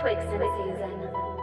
Twigs in season.